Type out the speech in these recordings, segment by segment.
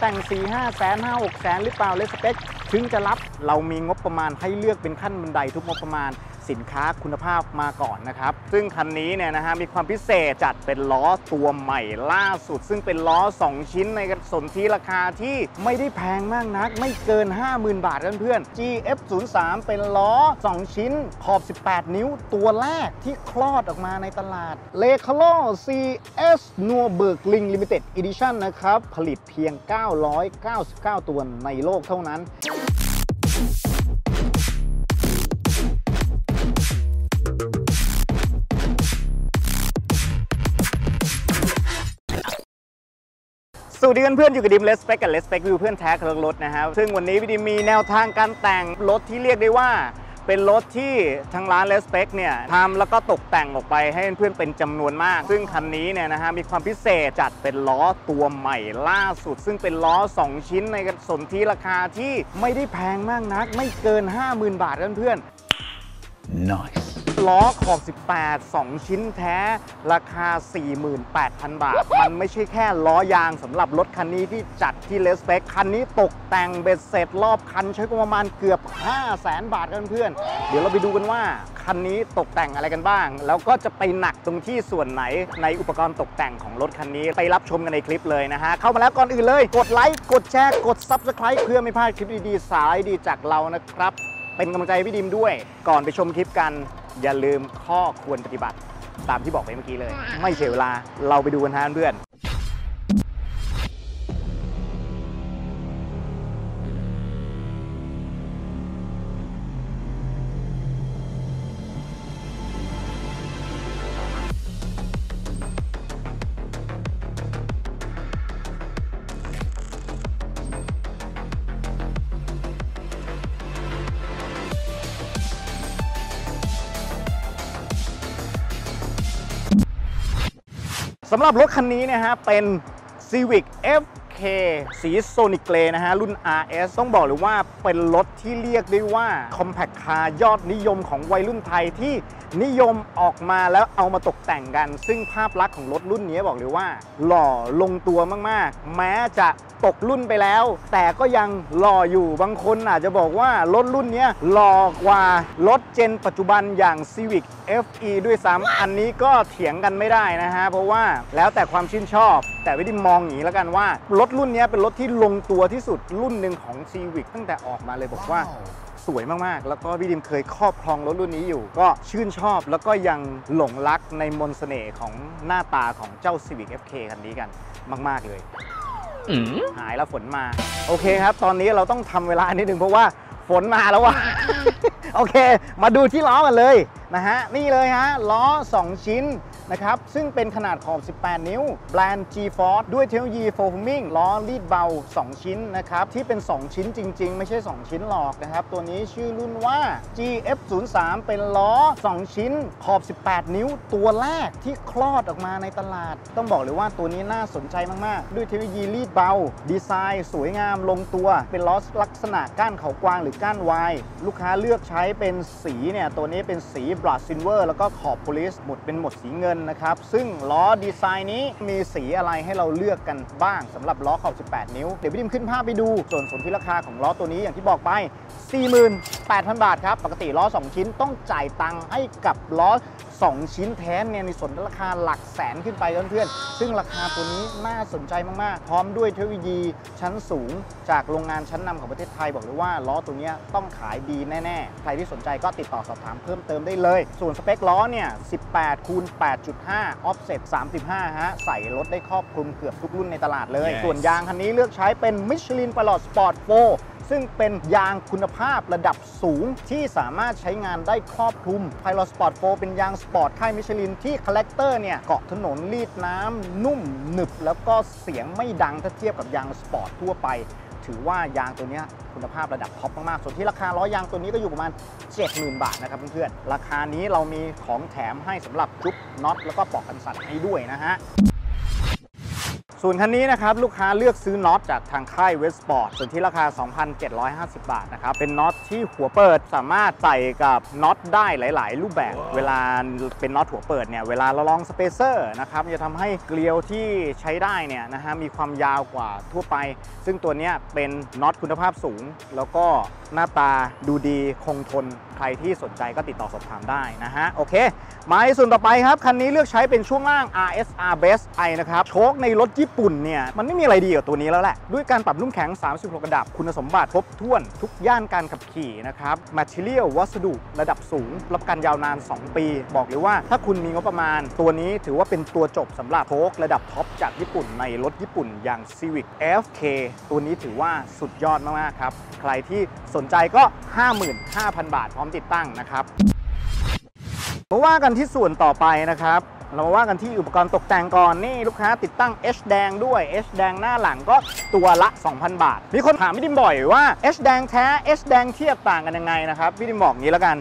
แต่ง 4 5แสน5 6แสนหรือเปล่าเลสเปคถึงจะรับเรามีงบประมาณให้เลือกเป็นขั้นบันไดทุกงบประมาณ สินค้าคุณภาพมาก่อนนะครับ ซึ่งคันนี้เนี่ยนะฮะมีความพิเศษจัดเป็นล้อตัวใหม่ล่าสุด ซึ่งเป็นล้อ 2 ชิ้นในสนที่ราคาที่ไม่ได้แพงมากนัก ไม่เกิน 50,000 บาทเพื่อนๆ GF03 เป็นล้อ 2 ชิ้นขอบ 18 นิ้วตัวแรกที่คลอดออกมาในตลาด l e c a l o CS n u r b u r g l i n g Limited Edition นะครับ ผลิตเพียง 999 ตัวในโลกเท่านั้น สวัสดีเพื่อนๆอยู่กับดิมเลสเปกกับเลสเปกวิวเพื่อนแท้เครื่องรถนะครับซึ่งวันนี้พี่ดิมมีแนวทางการแต่งรถที่เรียกได้ว่า เป็นรถที่ทางร้านเลสเปกเนี่ยทำแล้วก็ตกแต่งออกไปให้เพื่อนๆเป็นจำนวนมาก ซึ่งคันนี้เนี่ยนะฮะมีความพิเศษจัดเป็นล้อตัวใหม่ล่าสุด ซึ่งเป็นล้อ 2 ชิ้นในสนที่ราคาที่ไม่ได้แพงมากนัก ไม่เกิน 50,000 บาทเพื่อนๆ Nice. ล้อขอบ 18 2 ชิ้นแท้ ราคา 48,000 บาท มันไม่ใช่แค่ล้อยางสำหรับรถคันนี้ที่จัดที่เลสเปคคันนี้ตกแต่งเบ็ดเสร็จรอบคันใช้งบประมาณเกือบ 500,000 บาทกันเพื่อน เดี๋ยวเราไปดูกันว่าคันนี้ตกแต่งอะไรกันบ้าง แล้วก็จะไปหนักตรงที่ส่วนไหนในอุปกรณ์ตกแต่งของรถคันนี้ไปรับชมกันในคลิปเลยนะฮะ เข้ามาแล้วก่อนอื่นเลย กดไลค์กดแชร์กด Subscribe เพื่อไม่พลาดคลิปดีๆสายดีจากเรานะครับ เป็นกำลังใจให้พี่ดิมด้วย ก่อนไปชมคลิปกัน อย่าลืมข้อควรปฏิบัติ ตามที่บอกไปเมื่อกี้เลย ไม่เสียเวลาเราไปดูกันฮะเพื่อน สำหรับรถคันนี้นะฮะเป็น Civic K สีโซนิกเกรนะฮะ รุ่น RS ต้องบอกเลยว่าเป็นรถที่เรียกได้ว่า Compact Car ยอดนิยมของวัยรุ่นไทยที่นิยมออกมาแล้วเอามาตกแต่งกัน ซึ่งภาพลักษณ์ของรถรุ่นนี้บอกเลยว่า หล่อลงตัวมากๆ แม้จะตกรุ่นไปแล้ว แต่ก็ยังหล่ออยู่บางคนอาจจะบอกว่ารถรุ่นนี้หล่อกว่ารถเจนปัจจุบันอย่าง Civic FE ด้วยซ้ำอันนี้ก็เถียงกันไม่ได้นะฮะเพราะว่าแล้วแต่ความชื่นชอบ แต่วิธีมองอย่างนี้แล้วกันว่ารถรุ่นนี้เป็นรถที่ลงตัวที่สุดรุ่นหนึ่งของ Civic ตั้งแต่ออกมาเลยบอกว่าสวยมาก ๆ แล้วก็พี่ดิมเคยครอบครองรถรุ่นนี้อยู่ ก็ชื่นชอบแล้วก็ยังหลงรักในมนต์เสน่ห์ของหน้าตาของเจ้า Civic FK คันนี้กันมาก ๆ เลยหายแล้วฝนมา โอเคครับ ตอนนี้เราต้องทำเวลานิดนึงเพราะว่าฝนมาแล้วว่ะโอเค มาดูที่ล้อกันเลยนะฮะนี่เลยฮะล้อ 2 ชิ้น นะครับ ซึ่งเป็นขนาดขอบ 18 นิ้ว แบรนด์ G-Force ด้วยเทคโนโลยี foaming ล้อรีดเบา 2 ชิ้นนะครับ ที่เป็น 2 ชิ้นจริง ๆ ไม่ใช่ 2 ชิ้นหรอกนะครับ ตัวนี้ชื่อรุ่นว่า GF03 เป็นล้อ 2 ชิ้นขอบ 18 นิ้ว ตัวแรกที่คลอดออกมาในตลาด ต้องบอกเลยว่าตัวนี้น่าสนใจมาก ๆ ด้วยเทคโนโลยีรีดเบา ดีไซน์สวยงามลงตัว เป็นล้อลักษณะก้านเขากวางหรือก้าน Y ลูกค้าเลือกใช้เป็นสีเนี่ยตัวนี้เป็นสี brushed silver แล้วก็ขอบ polish หมดเป็นหมดสีเงินนะครับ ซึ่งล้อดีไซน์นี้มีสีอะไรให้เราเลือกกันบ้างสำหรับล้อขอบ 18 นิ้ว เดี๋ยวพี่ดิมขึ้นภาพไปดู ส่วนสนที่ราคาของล้อตัวนี้อย่างที่บอกไป 48,000 บาทครับ ปกติล้อ 2 ชิ้นต้องจ่ายตังค์ให้กับล้อ 2 ชิ้นแท้เนี่ยในส่วนราคาหลักแสนขึ้นไปเพื่อนๆ ซึ่งราคาตัวนี้น่าสนใจมากๆ พร้อมด้วยเทคโนโลยีชั้นสูง จากโรงงานชั้นนำของประเทศไทยบอกเลยว่าล้อตัวนี้ต้องขายดีแน่ๆ ใครที่สนใจก็ติดต่อสอบถามเพิ่มเติมได้เลย ส่วนสเปคล้อเนี่ย 18คูณ 8. 8.5 offset 35 ฮะ ใส่รถได้ครอบคลุมเกือบทุกรุ่นในตลาดเลย Yes ส่วนยางคันนี้เลือกใช้เป็น Michelin Pilot Sport 4ซึ่งเป็นยางคุณภาพระดับสูงที่สามารถใช้งานได้ครอบคลุม Pilot Sport 4เป็นยางสปอร์ตค่ายมิชลินที่คาแรคเตอร์เนี่ยเกาะถนนรีดน้ำนุ่มหนึบ แล้วก็เสียงไม่ดังถ้าเทียบกับยางสปอร์ตทั่วไป ถือว่ายางตัวนี้คุณภาพระดับท็อปมากๆ ส่วนที่ราคาล้อยางตัวนี้ก็อยู่ประมาณ 70,000 บาทนะครับเพื่อนๆ ราคานี้เรามีของแถมให้สำหรับชุดน็อตแล้วก็ปลอกกันสั่นให้ด้วยนะฮะ ส่วนคันนี้นะครับลูกค้าเลือกซื้อน็อตจากทางค่ายเวสปอร์ตส่วนที่ราคา 2,750 บาทนะครับเป็นน็อตที่หัวเปิดสามารถใส่กับน็อตได้หลาย ๆ รูปแบบ เวลาเป็นน็อตหัวเปิดเนี่ยเวลาเราลองสเปเซอร์นะครับจะทำให้เกลียวที่ใช้ได้เนี่ยนะฮะมีความยาวกว่าทั่วไป ซึ่งตัวเนี้ยเป็นน็อตคุณภาพสูง แล้วก็หน้าตาดูดีคงทนใครที่สนใจก็ติดต่อสอบถามได้นะฮะโอเคมาในส่วนต่อไปครับคันนี้เลือกใช้เป็นช่วงล่าง RSR Base I นะครับโชคในรถญี่่ปุ่นเนี่ยมันไม่มีอะไรดีกว่าตัวนี้แล้วแหละ ด้วยการปรับนุ่มแข็ง 36 ระดับ คุณสมบัติครบถ้วนทุกย่านการขับขี่นะครับ Material วัสดุระดับสูง รับกันยาวนาน 2 ปี บอกเลยว่าถ้าคุณมีงบประมาณ ตัวนี้ถือว่าเป็นตัวจบสำหรับโชคระดับท็อปจากญี่ปุ่นในรถญี่ปุ่นอย่าง Civic FK ตัวนี้ถือว่าสุดยอดมากๆครับใครที่สนใจก็ 55,000 บาทพร้อมติดตั้งนะครับมาว่ากันที่ส่วนต่อไปนะครับ เรามาว่ากันที่อุปกรณ์ตกแต่งก่อนนี่ลูกค้าติดตั้ง H แดงด้วย H แดงหน้าหลังก็ตัวละ 2,000 บาท มีคนถามพี่ดิมบ่อยว่า H แดงแท้ H แดงเทียบต่างกันยังไงนะครับพี่ดิมบอกงี้แล้วกัน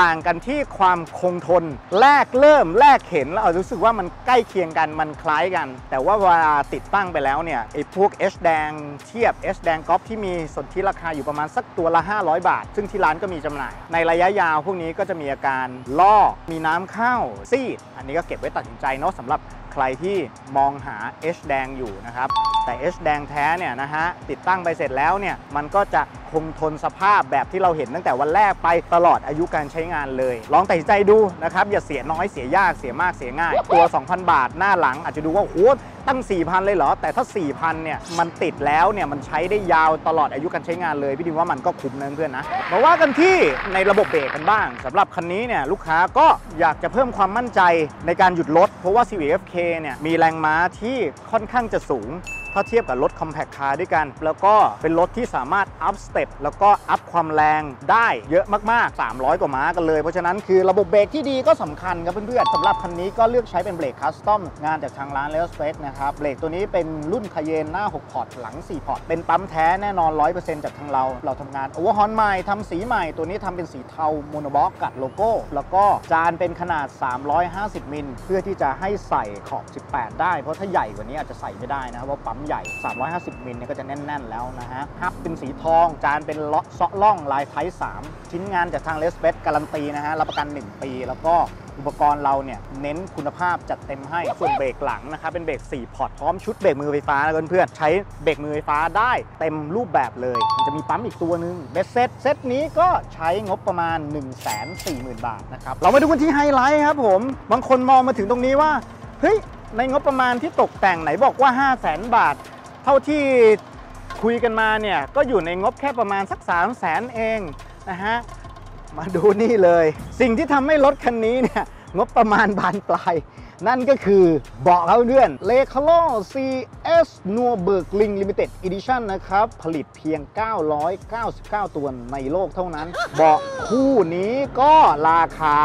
ต่างกันที่ความคงทน แรกเริ่มแรกเห็นแล้วอารู้สึกว่ามันใกล้เคียงกันมันคล้ายกัน แต่ว่าเวลาติดตั้งไปแล้วเนี่ยไอ้พวก S แดงเทียบ S แดงกอล์ฟที่มีสนธิราคาอยู่ประมาณสักตัวละ 500 บาท ซึ่งที่ร้านก็มีจำหน่าย ในระยะยาวพวกนี้ก็จะมีอาการลอกมีน้ำเข้าซีด อันนี้ก็เก็บไว้ตัดสินใจเนาะสำหรับ ใครที่มองหา H แดงอยู่นะครับ แต่ H แดงแท้เนี่ยนะฮะติดตั้งไปเสร็จแล้วเนี่ยมันก็จะคงทนสภาพแบบที่เราเห็นตั้งแต่วันแรกไปตลอดอายุการใช้งานเลย ลองตัดสินใจดูนะครับ อย่าเสียน้อยเสียยากเสียมากเสียง่าย ตัว 2,000 บาทหน้าหลังอาจจะดูว่าโห ตั้ง 4,000 เลยเหรอ แต่ถ้า 4,000 เนี่ย มันติดแล้วเนี่ย มันใช้ได้ยาวตลอดอายุการใช้งานเลย พี่ดิมว่ามันก็คุ้มนะเพื่อนนะ มาว่ากันที่ในระบบเบรกกันบ้างสำหรับคันนี้เนี่ย ลูกค้าก็อยากจะเพิ่มความมั่นใจในการหยุดรถ เพราะว่า Civic FK เนี่ย มีแรงม้าที่ค่อนข้างจะสูง ถ้าเทียบกับรถ Compact Car ด้วยกัน แล้วก็เป็นรถที่สามารถอัพ step แล้วก็อัพความแรงได้เยอะมากๆ 300 กว่าม้ากันเลย เพราะฉะนั้นคือระบบเบรกที่ดีก็สำคัญครับเพื่อนๆสำหรับคันนี้ก็เลือกใช้เป็นเบรก custom งานจากทางร้านเลสเ c นะครับเบรกตัวนี้เป็นรุ่น Cayenne หน้า 6 pot หลัง 4 pot เป็นปั๊มแท้แน่นอน 100%จากทางเรา เราทำงานโอเวอร์ฮอนใหม่ทำสีใหม่ ตัวนี้ทำเป็นสีเทา monoblock กัดโลโก้ แล้วก็จานเป็นขนาด 350 มิล เพื่อที่จะให้ใส่ขอบ 18 ได้ เพราะถ้าใหญ่กว่านี้อาจจะใส่ไม่ได้นะครับว่าปั๊มใหญ่ 350มิลเนี่ยก็จะแน่น ๆ แล้วนะฮะ hub เป็นสีทอง จานเป็นเจาะเซาะร่องลาย type 3ชิ้นงานจากทางเลสเ c การันตีนะฮะ รับประกัน 1 ปี แล้วก็อุปกรณ์เราเนี่ยเน้นคุณภาพจัดเต็มให้ ส่วนเบรกหลังนะครับเป็นเบรก 4 pot พร้อมชุดเบรกมือไฟฟ้านะเพื่อนๆใช้เบรกมือไฟฟ้าได้เต็มรูปแบบเลย มันจะมีปั๊มอีกตัวนึงเบ็ดเสร็จเซ็ตนี้ก็ใช้งบประมาณ 1 4 0 0 0 0 บาทนะครับ เรามาดูกันที่ไฮไลท์ครับผม บางคนมองมาถึงตรงนี้ว่า เฮ้ยในงบประมาณที่ตกแต่งไหนบอกว่า 5 0 0แสนบาท เท่าที่คุยกันมาเนี่ยก็อยู่ในงบแค่ประมาณสัก 3 0 0แสนเองนะฮะ มาดูนี่เลย สิ่งที่ทำให้รถคันนี้เนี่ย งบประมาณบานปลาย นั่นก็คือเบาะครับเพื่อนเลคาโล CS n u r b u r g l i n g Limited Edition นะครับ ผลิตเพียง 999 ตัวในโลกเท่านั้น เบาะคู่นี้ก็ราคา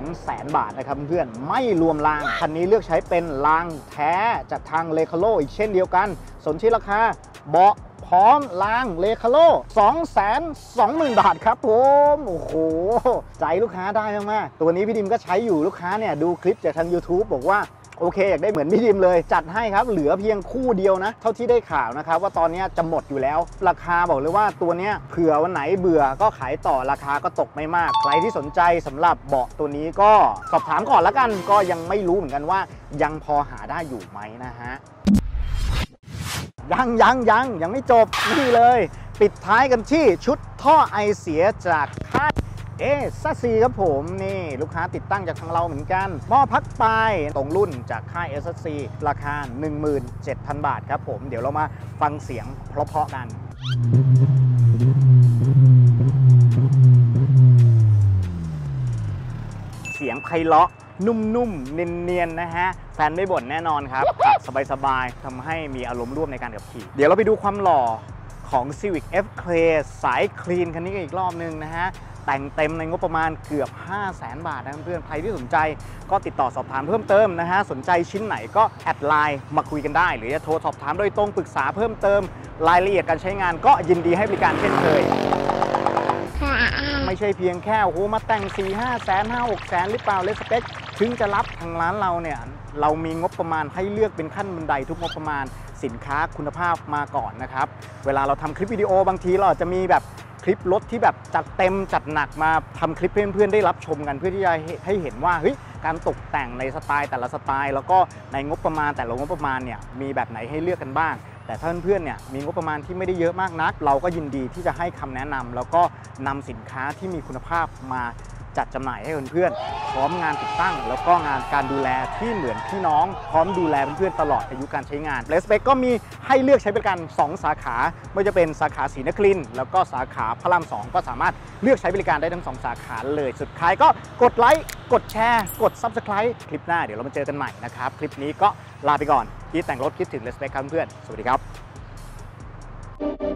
200,000 บาทนะครับเพื่อนไม่รวมราง คันนี้เลือกใช้เป็นรางแท้จากทาง Recaro อีกเช่นเดียวกัน สนที่ราคาเบาะ พร้อมราง Recaro 2 2 0 0 0 0 บาทครับผมโอ้โห ใจลูกค้าได้มากๆตัวนี้พี่ดิมก็ใช้อยู่ลูกค้าเนี่ยดูคลิปจากทาง YouTube บอกว่าโอเคอยากได้เหมือนพี่ดิมเลย จัดให้ครับเหลือเพียงคู่เดียวนะ เท่าที่ได้ข่าวนะครับ ว่าตอนนี้จะหมดอยู่แล้ว ราคาบอกเลยว่าตัวนี้เผื่อวันไหนเบื่อก็ขายต่อราคาก็ตกไม่มาก ใครที่สนใจสำหรับเบาะตัวนี้ก็สอบถามก่อนละกันก็ยังไม่รู้เหมือนกันว่า ยังพอหาได้อยู่ไหมนะฮะ ยังยังยังยังไม่จบนี่เลย ปิดท้ายกันที่ชุดท่อไอเสียจากค่ายเอซัสซีครับผมนี่ลูกค้าติดตั้งจากทางเราเหมือนกันหม้อพักปลายตรงรุ่นจากค่ายเอซัสซีราคา 17,000 บาทครับผมเดี๋ยวเรามาฟังเสียงเพราะๆกันเสียงไพเราะ นุ่มๆ เนียนๆ นะฮะ แฟนไม่บ่นแน่นอนครับขับสบายๆทำให้มีอารมณ์ร่วมในการขับขี่ เดี๋ยวเราไปดูความหล่อของ Civic F Clay สายคลีนคันนี้กันอีกรอบนึงนะฮะ แต่งเต็มในงบประมาณเกือบ 5 0 0แสนบาทนะเพื่อนๆใครที่สนใจก็ติดต่อสอบถามเพิ่มเติมนะฮะ สนใจชิ้นไหนก็แอดไลน์มาคุยกันได้ หรือจะโทรสอบถามโดยตรงปรึกษาเพิ่มเติม รายละเอียดการใช้งานก็ยินดีให้บริการเช่นเคยไม่ใช่เพียงแค่โอ้โหมาแต่ง 4 5 แสน5 6แสนหรือเปล่าเลสเปค ถึงจะรับทางร้านเราเนี่ยเรามีงบประมาณให้เลือกเป็นขั้นบันไดทุกงบประมาณสินค้าคุณภาพมาก่อนนะครับ เวลาเราทำคลิปวิดีโอบางทีเราอาจจะมีแบบคลิปรถที่แบบจัดเต็มจัดหนักมาทำคลิปเพื่อนๆได้รับชมกันเพื่อที่จะให้ให้เห็นว่าเฮ้ยการตกแต่งในสไตล์แต่ละสไตล์ แล้วก็ในงบประมาณแต่ละงบประมาณเนี่ยมีแบบไหนให้เลือกกันบ้าง แต่ถ้าเพื่อนๆเนี่ยมีงบประมาณที่ไม่ได้เยอะมากนัก เราก็ยินดีที่จะให้คำแนะนำแล้วก็นำสินค้าที่มีคุณภาพมา จัดจำหน่ายให้เพื่อนๆ พร้อมงานติดตั้ง แล้วก็งานการดูแลที่เหมือนพี่น้อง พร้อมดูแลเพื่อนๆตลอดอายุการใช้งานเลสเปกก็มีให้เลือกใช้บริการ 2 สาขา ไม่ว่าจะเป็นสาขาศรีนครินแล้วก็สาขาพระรามสองก็สามารถเลือกใช้บริการได้ทั้ง 2 สาขาเลยสุดท้ายก็กดไลค์กดแชร์ กด Subscribe คลิปหน้าเดี๋ยวเรามาเจอกันใหม่นะครับ คลิปนี้ก็ลาไปก่อนคิดแต่งรถคิดถึงเลสเปกครับเพื่อนสวัสดีครับ